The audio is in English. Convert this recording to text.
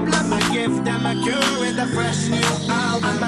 problem. a gift, I'm a cure with a fresh new album.